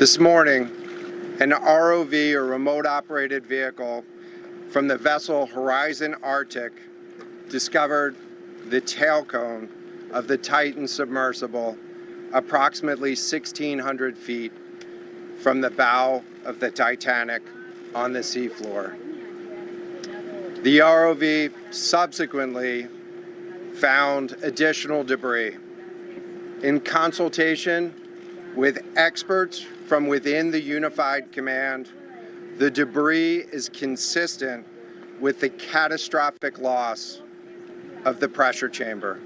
This morning, an ROV or remote operated vehicle from the vessel Horizon Arctic discovered the tail cone of the Titan submersible approximately 1,600 feet from the bow of the Titanic on the seafloor. The ROV subsequently found additional debris. In consultation with experts from within the Unified Command, the debris is consistent with the catastrophic loss of the pressure chamber.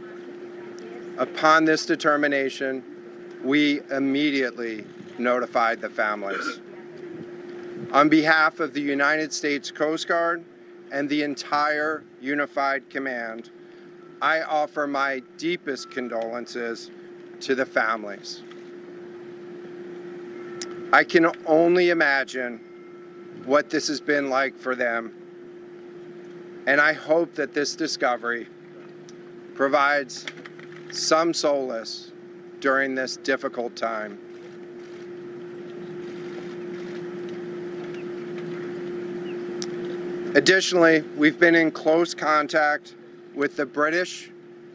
Upon this determination, we immediately notified the families. On behalf of the United States Coast Guard and the entire Unified Command, I offer my deepest condolences to the families. I can only imagine what this has been like for them, and I hope that this discovery provides some solace during this difficult time. Additionally, we've been in close contact with the British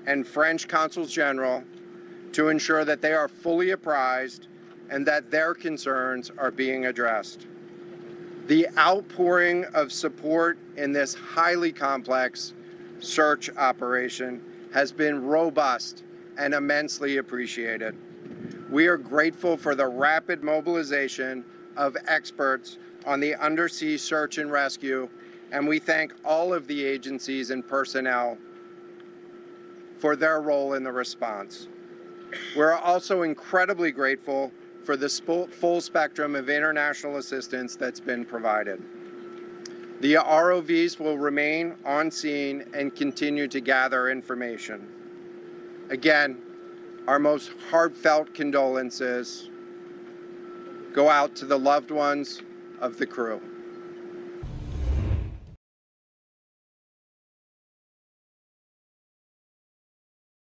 and French consuls general to ensure that they are fully apprised and that their concerns are being addressed. The outpouring of support in this highly complex search operation has been robust and immensely appreciated. We are grateful for the rapid mobilization of experts on the undersea search and rescue and we thank all of the agencies and personnel for their role in the response. We're also incredibly grateful for the full spectrum of international assistance that's been provided. The ROVs will remain on scene and continue to gather information. Again, our most heartfelt condolences go out to the loved ones of the crew.